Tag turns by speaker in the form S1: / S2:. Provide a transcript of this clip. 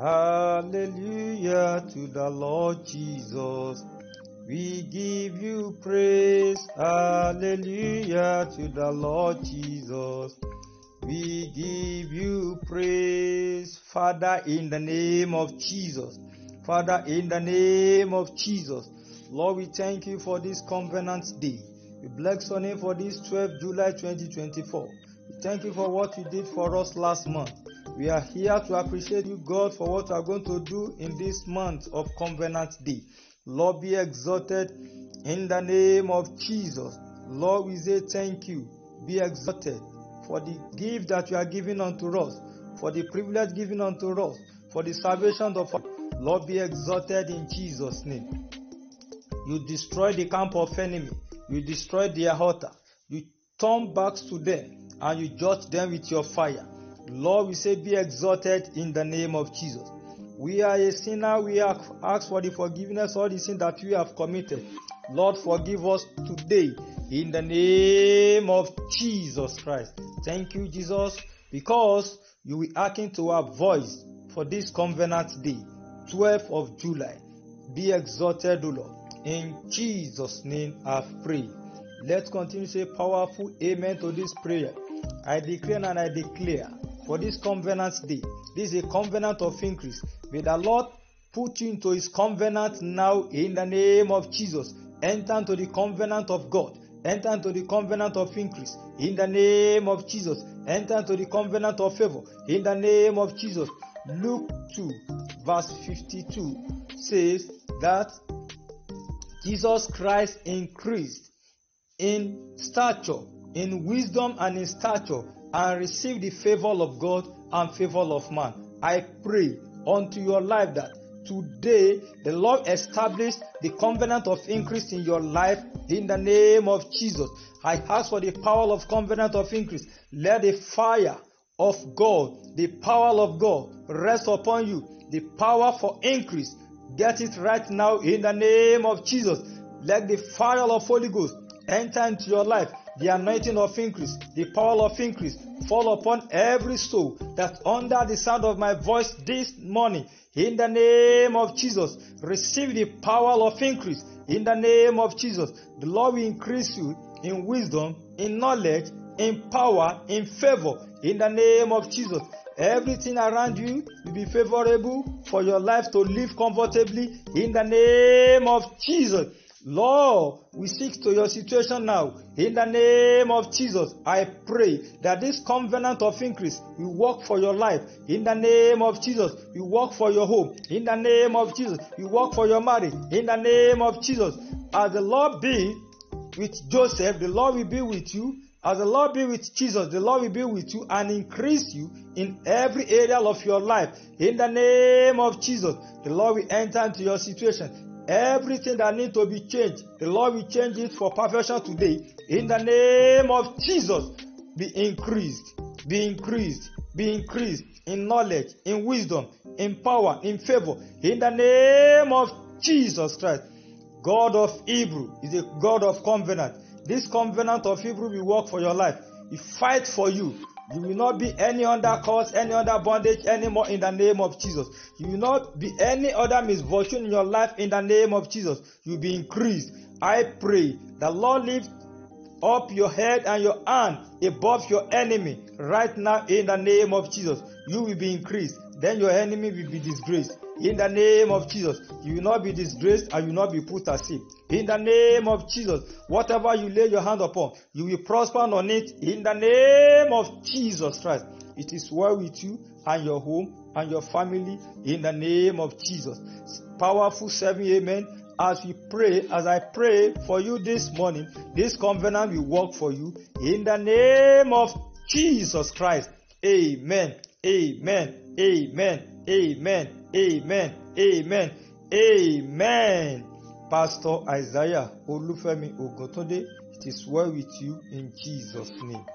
S1: Hallelujah to the Lord Jesus. We give you praise. Hallelujah to the Lord Jesus. We give you praise, Father, in the name of Jesus. Father, in the name of Jesus. Lord, we thank you for this covenant day. We bless your name for this 12 July 2024. We thank you for what you did for us last month. We are here to appreciate you, God, for what you are going to do in this month of Covenant Day. Lord, be exalted in the name of Jesus. Lord, we say thank you. Be exalted for the gift that you are giving unto us, for the privilege given unto us, for the salvation of us. Lord, be exalted in Jesus' name. You destroy the camp of enemy. You destroy their altar. You turn back to them and you judge them with your fire. Lord, we say, be exalted in the name of Jesus. We are a sinner. We ask for the forgiveness of the sin that we have committed. Lord, forgive us today in the name of Jesus Christ. Thank you, Jesus, because you will hearken to our voice for this covenant day, 12th of July. Be exalted, O Lord. In Jesus' name I've prayed. Let's continue to say powerful amen to this prayer. I declare and I declare for this covenant day. This is a covenant of increase. May the Lord put you into his covenant now in the name of Jesus. Enter into the covenant of God. Enter into the covenant of increase in the name of Jesus. Enter into the covenant of favor in the name of Jesus. Luke 2, verse 52 says that Jesus Christ increased in stature, in wisdom, and in stature, and receive the favor of God and favor of man. I pray unto your life that today the Lord established the covenant of increase in your life in the name of Jesus. I ask for the power of covenant of increase. Let the fire of God, the power of God rest upon you. The power for increase. Get it right now in the name of Jesus. Let the fire of Holy Ghost enter into your life. The anointing of increase, the power of increase fall upon every soul that's under the sound of my voice this morning. In the name of Jesus, receive the power of increase. In the name of Jesus, the Lord will increase you in wisdom, in knowledge, in power, in favor. In the name of Jesus, everything around you will be favorable for your life to live comfortably. In the name of Jesus, Lord, we seek to your situation now. In the name of Jesus, I pray that this covenant of increase will work for your life. In the name of Jesus, you work for your home. In the name of Jesus, you work for your marriage. In the name of Jesus, as the Lord be with Joseph, the Lord will be with you. As the Lord be with Jesus, the Lord will be with you and increase you in every area of your life. In the name of Jesus, the Lord will enter into your situation. Everything that needs to be changed, the Lord will change it for perfection today. In the name of Jesus, be increased, be increased, be increased in knowledge, in wisdom, in power, in favor. In the name of Jesus Christ, God of Hebrew is a God of covenant. This covenant of Hebrew will work for your life. He fight for you. You will not be any under curse, any under bondage anymore in the name of Jesus. You will not be any other misfortune in your life in the name of Jesus. You will be increased. I pray the Lord lift up your head and your hand above your enemy right now in the name of Jesus. You will be increased. Then your enemy will be disgraced. In the name of Jesus, you will not be disgraced and you will not be put to. In the name of Jesus, whatever you lay your hand upon, you will prosper on it. In the name of Jesus Christ, it is well with you and your home and your family. In the name of Jesus, powerful seven amen. As we pray, as I pray for you this morning, this covenant will work for you. In the name of Jesus Christ, Amen. Amen. Amen. Amen. Amen. Amen. Amen. Pastor Isaiah Olufemi Ogotonde, it is well with you in Jesus' name.